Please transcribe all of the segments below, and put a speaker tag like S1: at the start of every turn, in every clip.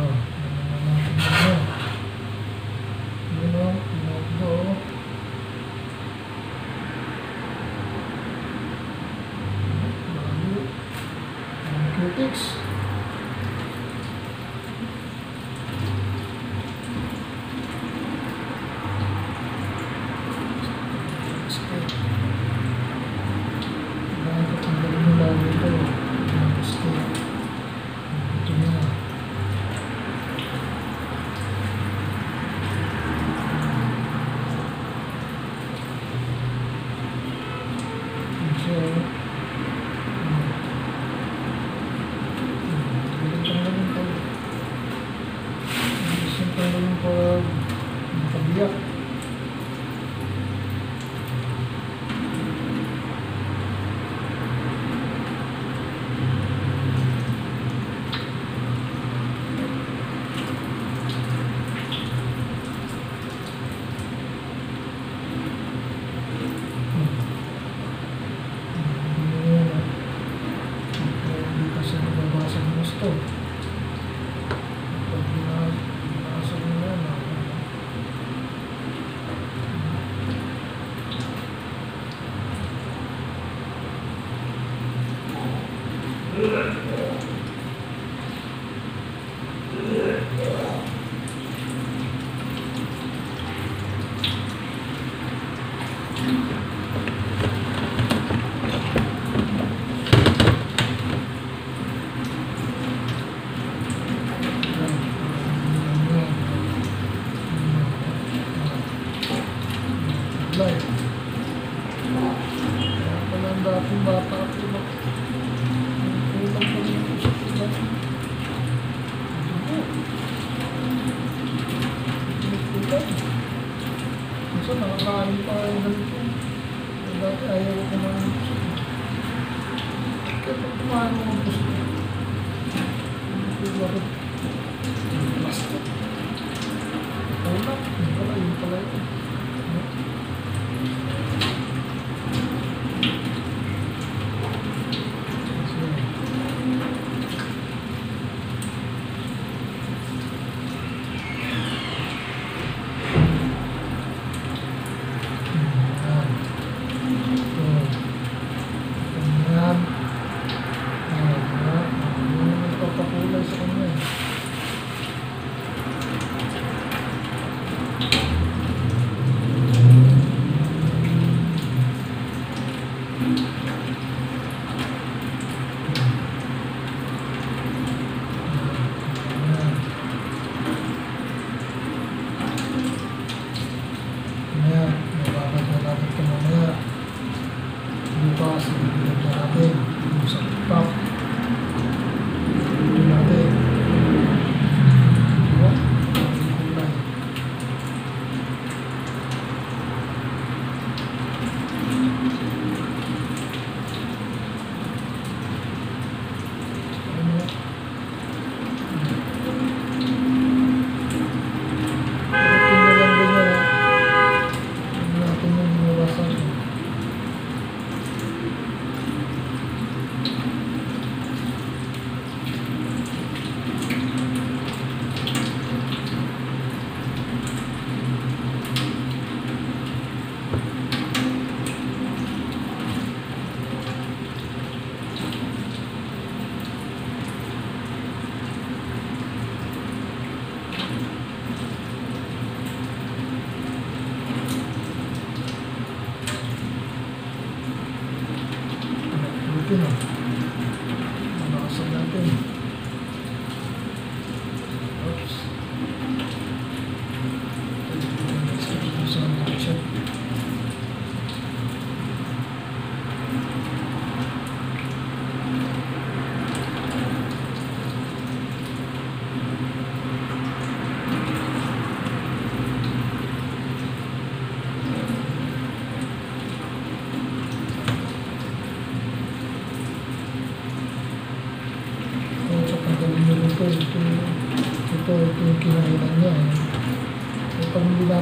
S1: Oh. Thank you.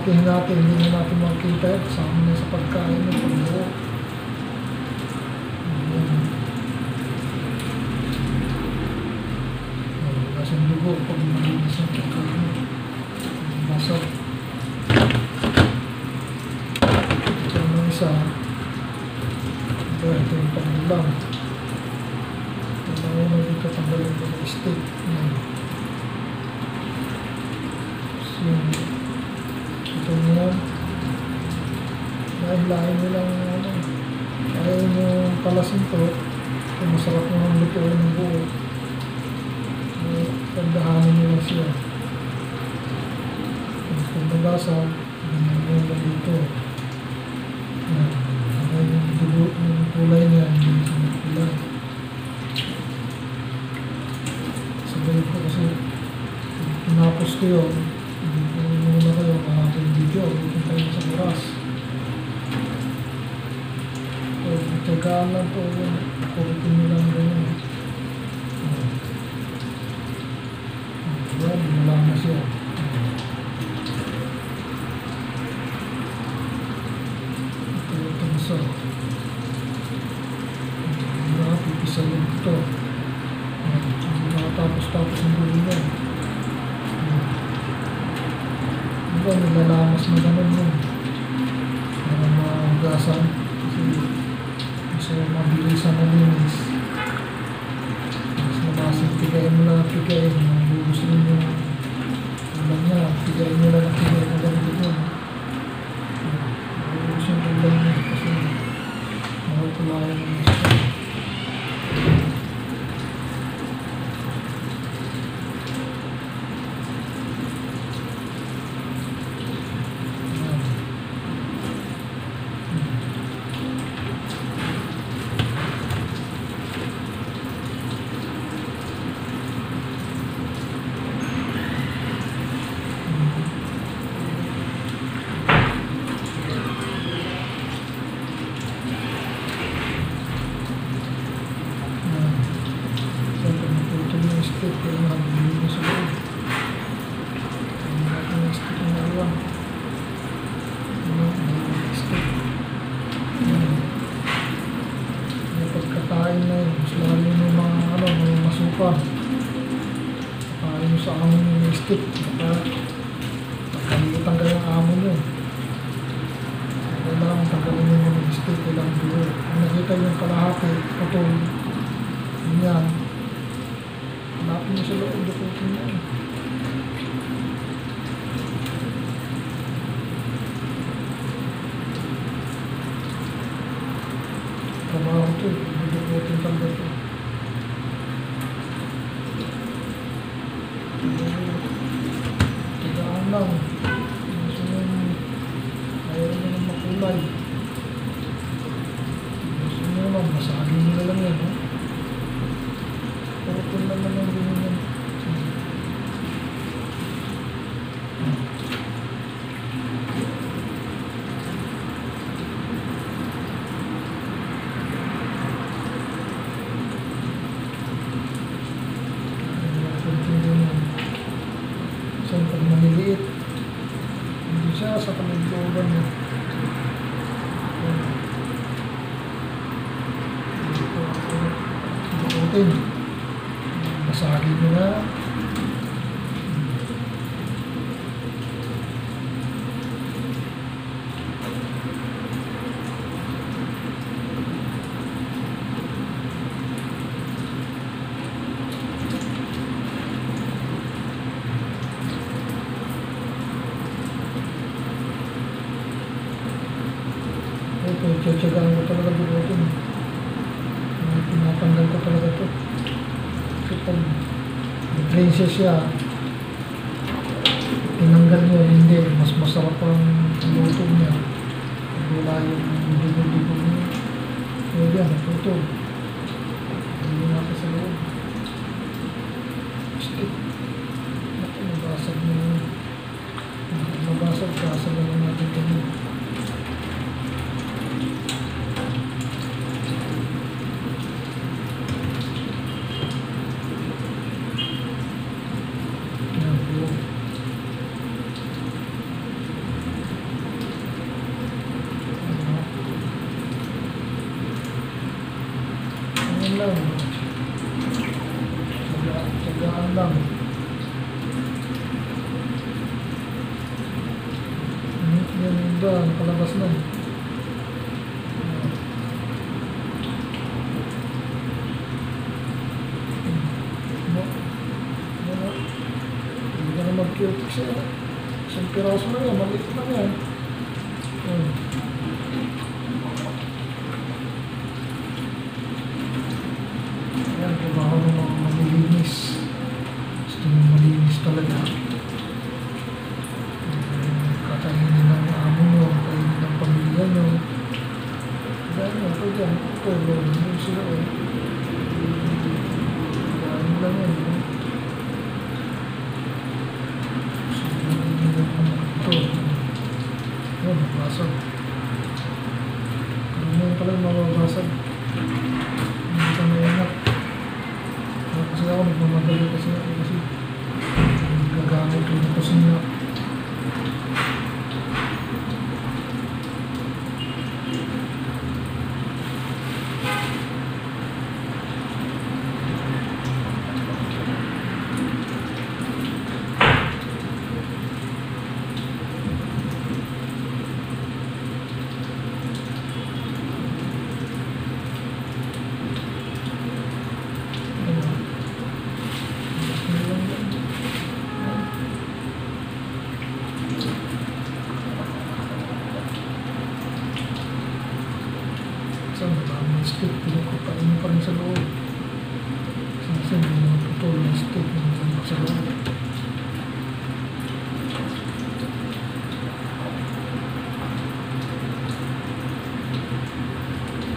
S1: ating natin, hindi na natin makikita sa amin sa pagkakas. Ito niya. Lain-lain nyo lang ano. Ayaw nyo palasin to. Kung masarap nyo ang lutuin ng buo. So, tandahanan nyo lang siya. Kung nabasa, ganyan mo lang dito. Yan. Ano yung dugo, yung kulay niya, may kulay. Sabihin ko kasi, tinapos ko yun, video, bukin kayo sa oras. So, tsagaan lang to, kulitin nyo lang ganyan. Yan, wala na siya. Ito yung tanso. Hindi pipisa lang ito. Hindi nakatapos-tapos ang buhay niya. Diba, nilalamas na naman yun. Para mahugasan. Kasi gusto mo mabilis ang malinis. Mas nabasag, tigayin mo lang, tigayin mo. Gusto mo ulam niya, tigayin mo lang, tigayin mo lang dito. Gusto mo ulam niya kasi makakulayan mo siya. Ayan. Ayan. Siyempre, naputol yung stick, kaya nakabili mo sa loob. Ayan natin yung stick ng dalawa. Ayan, ayan yung stick. Ayan. Yung pagkakain na yun, mas lalo yung mga, ano, mga masukan. Pakain mo sa amo yung stick. Baka, pagkalimutan ka yung amo nyo. Kailangan tanggalin mo yung stick, kailangan dulo. Kung nakita yung kalahati, putol, yan. Hanapin mo sa loob, dukutin mo. Trabaho to, eh. dukutin talaga to. Tigaan lang. Gusto mo yung ayaw mo ng makulay. Gusto mo naman, masagin mo na lang yan. ha? Purutol lang naman din yan. Siyempre, maliliit. Hindi siya sa kalagloban niya. Dukutin. Masagi mo na. Ito, tiyatsagaan mo talaga dukutin. Uh, tinatanggal ko talaga ito. Kasi pag drain siya siya, tinanggal mo, hindi, mas masarap ang luto niya. Wala yung dugo-dugo niya. Pwede yan, tutol. Hindi natin sa loob. Stick. Naku, mabasag mo yun. Mabasag, kasag lang natin ito. Yan, buo. Ano? Ano lang. Tsaga- Tsagaan lang. iba, nakalabas na. Ano? Ano? Mag-cutic siya. Isang piraso na yan, maliit na yan. Hmm. Ayan, trabaho ng mga malilinis. Gusto mo malinis talaga. Hmm, Kakainin ng amo nyo, kakainin ng pamilya nyo. Dahil mo, ito dyan, ito, hindi sila eh. Dahil lang yan, eh. Ito. Ayan, mabasag. Karamihan pala yung mababasag. Hindi ka maingat. Kaya kasi ako nagmamadali kasi ako kasi gagamit ko ng kusina. Ayan. Saan ba ang stick? Pinagpapain pa rin sa loob. Yung mga putol ng stick na nandun sa loob?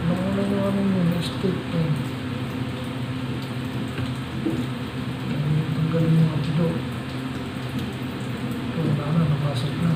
S1: Mga ano ano yung stick na tanggalin yung abdo. Ito, wala na, napasok na.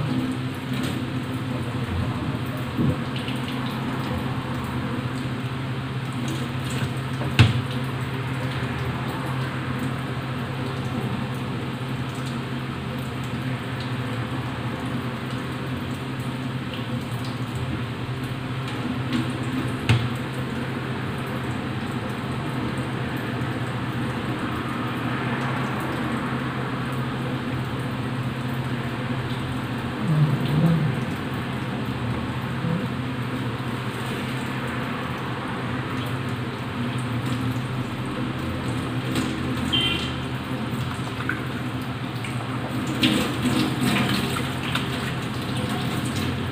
S1: Hmm, ayan.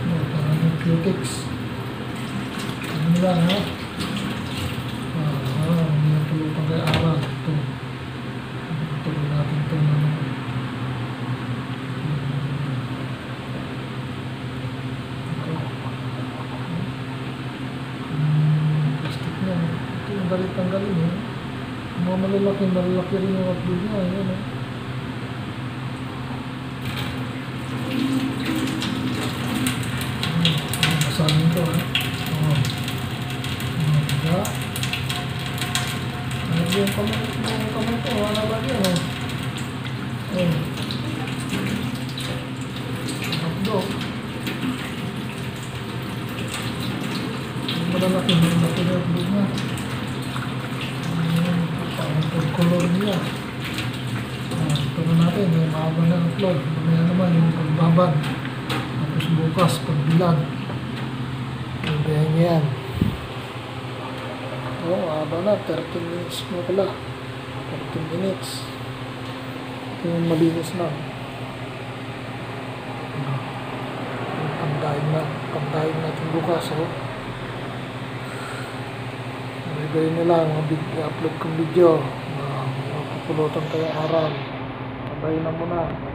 S1: Oh, parang yung cutics. Ano lang ha? Ah, ah, hindi na tulutan kay Ara. Ito. Tuloy natin ito na ito. Hmm, plastic na. Ito yung galit tanggalin eh. Yung mga malalaki, malalaki rin yung upload niya. Ayan eh. Hmm, masahin to ha. Oh. Mga tiga. Ano yung kamay, yung kamay ko, wala ba yan oh. Oh. Hotdog. Malalaki, malalaki yung hotdog niya. Color niya. Ah, ito na natin, may mahaba na upload. Mamaya naman yung pagbabad. Tapos bukas, pagbilag. Sabihan niya yan. Oo, oh, haba na. 13 minutes na pala. 13 minutes. Ito yung malinis na. Yung Pandahin na. Pandahin natin bukas, oh. Nalagay nila mga i-upload kong video. Mga pupulutan kayo araw. Pandahin na muna.